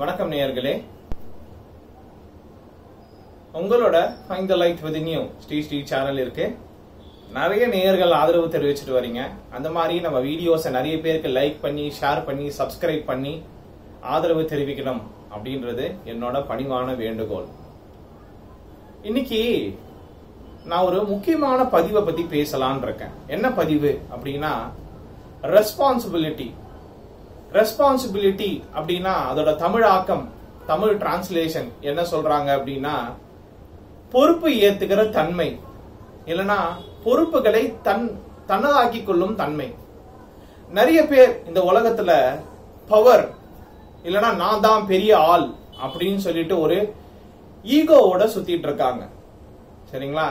வணக்கம் நேயர்களே. உங்களோட find the light with new Sri Sri channel இருக்கு. நிறைய நேயர்கள் ஆதரவு தெரிவிச்சிட்டு வரீங்க. அந்த மாதிரி நம்ம வீடியோஸை நிறைய பேருக்கு லைக் பண்ணி ஷேர் பண்ணி சப்ஸ்கிரைப் பண்ணி ஆதரவு தெரிவிக்கணும் அப்படின்றது என்னோட பணிவான வேண்டுகோள். இன்னைக்கு நான் ஒரு முக்கியமான பதிவை பத்தி பேசலான் இருக்கேன். என்ன பதிவு அப்படின்னா ரெஸ்பான்சிபிலிட்டி ரெஸ்பான்சிபிலிட்டி அப்படின்னா அதோட தமிழ் ஆக்கம் தமிழ் டிரான்ஸ்லேஷன் என்ன சொல்றாங்க அப்படின்னா பொறுப்பு ஏத்துக்கிற தன்மை. இல்லனா பொறுப்புகளை தன் தன்னதாக்கி கொள்ளும் தன்மை. நிறைய பேர் இந்த உலகத்துல பவர் இல்லனா நான் தான் பெரிய ஆள் அப்படின்னு சொல்லிட்டு ஒரு ஈகோவோட சுத்திட்டு இருக்காங்க. சரிங்களா?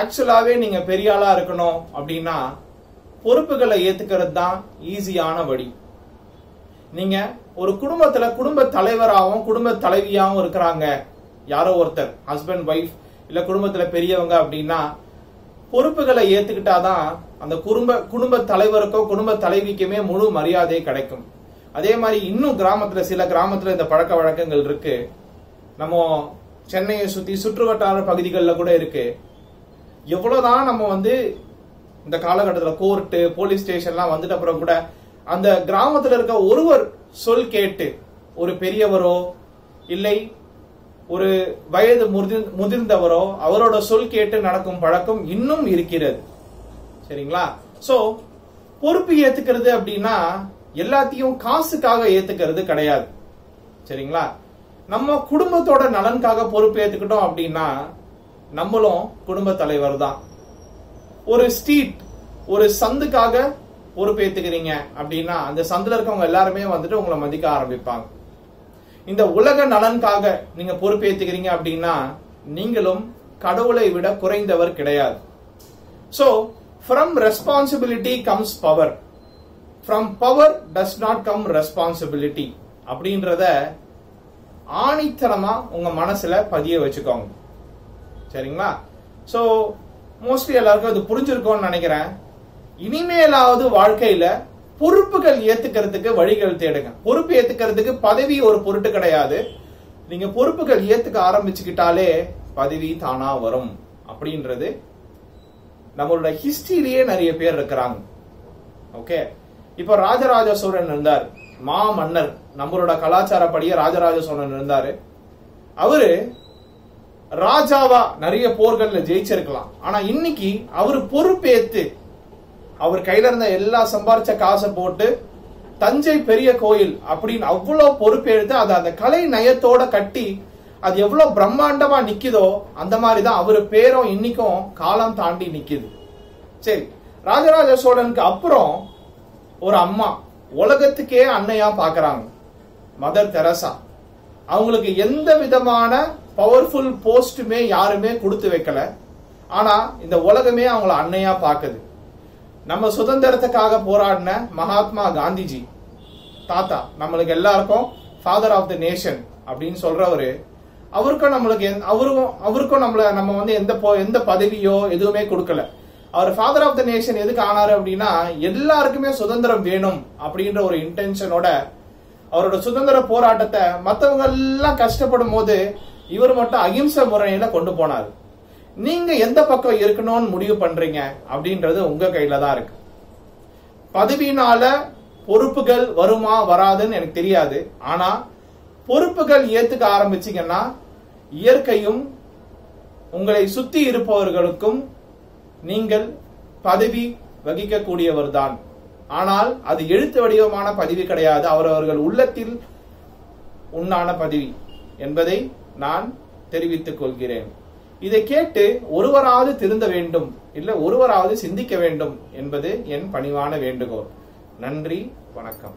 ஆக்சுவலாவே நீங்க பெரிய ஆளா இருக்கணும் அப்படின்னா பொறுப்புகளை ஏத்துக்கிறது தான் ஈஸியான வழி. நீங்க ஒரு குடும்பத்துல குடும்ப தலைவராகவும் குடும்ப தலைவியாகவும் இருக்கிறாங்க. யாரோ ஒருத்தர் ஹஸ்பண்ட் ஒய்ஃப் இல்ல குடும்பத்துல பெரியவங்க அப்படின்னா பொறுப்புகளை ஏத்துக்கிட்டாதான் அந்த குடும்ப குடும்ப தலைவருக்கோ குடும்ப தலைவிக்குமே முழு மரியாதை கிடைக்கும். அதே மாதிரி இன்னும் கிராமத்துல சில கிராமத்துல இந்த பழக்க வழக்கங்கள் இருக்கு. நம்ம சென்னையை சுத்தி சுற்றுவட்டார பகுதிகளில் கூட இருக்கு. எவ்வளவுதான் நம்ம வந்து இந்த காலகட்டத்தில் கோர்ட்டு போலீஸ் ஸ்டேஷன்லாம் வந்துட்ட அப்புறம் கூட அந்த கிராமத்துல இருக்க ஒருவர் சொல் கேட்டு ஒரு பெரியவரோ இல்லை ஒரு வயது முதிர்- முதிர்ந்தவரோ அவரோட சொல் கேட்டு நடக்கும் பழக்கம் இன்னும் இருக்கிறது. சரிங்களா? சோ பொறுப்பு ஏத்துக்கிறது அப்படின்னா எல்லாத்தையும் காசுக்காக ஏத்துக்கிறது கிடையாது. சரிங்களா? நம்ம குடும்பத்தோட நலனுக்காக பொறுப்பு ஏத்துக்கிட்டோம் அப்படின்னா நம்மளும் குடும்ப தலைவர் தான். ஒரு ஸ்ட்ரீட் ஒரு சந்துக்காக பொறுப்பேத்துக்கிறீங்க அப்படின்னா அந்த சந்தில இருக்கவங்க எல்லாருமே வந்துட்டு உங்களை மதிக்க ஆரம்பிப்பாங்க. இந்த உலக நலனுக்காக நீங்க பொறுப்பேத்துக்கிறீங்க அப்படின்னா நீங்களும் கடவுளை விட குறைந்தவர் கிடையாது. So from responsibility comes power from power does not come responsibility அப்படின்றத ஆணித்தனமா உங்க மனசுல பதிய வச்சுக்கோங்க. சரிங்களா? சோ மோஸ்ட்லி எல்லாருக்கும் அது புரிஞ்சிருக்கும்னு நினைக்கிறேன். இனிமேலாவது வாழ்க்கையில பொறுப்புகள் ஏத்துக்கிறதுக்கு வழிகள் தேடுங்க. பொறுப்பு ஏத்துக்கிறதுக்கு பதவி ஒரு பொருட்டு கிடையாது. நீங்க பொறுப்புகள் ஏத்துக்க ஆரம்பிச்சுக்கிட்டாலே பதவி தானா வரும் அப்படின்றது நம்மளோட ஹிஸ்டரியிலேயே நிறைய பேர் இருக்கிறாங்க. ஓகே இப்போ ராஜராஜ சோழன் இருந்தார். மா மன்னர் நம்மளோட கலாச்சாரப்படியே ராஜராஜ சோழன் இருந்தாரு. அவரு ராஜாவா நிறைய போர்கள்ல ஜெயிச்சிருக்கலாம். ஆனா இன்னைக்கு அவர் பொறுப்பேத்து அவர் கையில இருந்த எல்லா சம்பாரிச்ச காசை போட்டு தஞ்சை பெரிய கோயில் அப்படின்னு அவ்வளவு பொறுப்பெடுத்து அதை அந்த கலை நயத்தோட கட்டி அது எவ்வளவு பிரம்மாண்டமா நிக்குதோ அந்த மாதிரி தான் அவர் பேரும் இன்னைக்கும் காலம் தாண்டி நிக்குது. சரி ராஜராஜ சோழனுக்கு அப்புறம் ஒரு அம்மா உலகத்துக்கே அன்னையா பாக்குறாங்க மதர் தெரசா. அவங்களுக்கு எந்த விதமான பவர்ஃபுல் போஸ்ட்டுமே யாருமே கொடுத்து வைக்கல. ஆனா இந்த உலகமே அவங்கள அன்னையா பாக்குது. நம்ம சுதந்திரத்துக்காக போராடின மகாத்மா காந்திஜி தாத்தா நம்மளுக்கு எல்லாருக்கும் ஃபாதர் ஆஃப் த நேஷன் அப்படின்னு சொல்றவரு அவருக்கும் நம்மளுக்கு அவருக்கும் அவருக்கும் நம்மள நம்ம வந்து எந்த எந்த பதவியோ எதுவுமே கொடுக்கல. அவர் ஃபாதர் ஆஃப் த நேஷன் எதுக்கு ஆனாரு அப்படின்னா எல்லாருக்குமே சுதந்திரம் வேணும் அப்படின்ற ஒரு இன்டென்ஷனோட அவரோட சுதந்திர போராட்டத்தை மற்றவங்க எல்லாம் கஷ்டப்படும் போது இவர் மட்டும் அகிம்சை முறையில கொண்டு போனாரு. நீங்க எந்த பக்கம் இருக்கணும்னு முடிவு பண்றீங்க அப்படின்றது உங்க கையில தான் இருக்கு. பதவியினால பொறுப்புகள் வருமா வராதுன்னு எனக்கு தெரியாது. ஆனா பொறுப்புகள் ஏத்துக்க ஆரம்பிச்சீங்கன்னா இயற்கையும் உங்களை சுத்தி இருப்பவர்களுக்கும் நீங்கள் பதவி வகிக்கக்கூடியவர் தான் ஆனால் அது எழுத்து வடிவமான பதவி கிடையாது. அவரவர்கள் உள்ளத்தில் உண்ணான பதவி என்பதை நான் தெரிவித்துக் கொள்கிறேன். இதை கேட்டு ஒருவராவது திருந்த வேண்டும் இல்ல ஒருவராவது சிந்திக்க வேண்டும் என்பது என் பணிவான வேண்டுகோள். நன்றி வணக்கம்.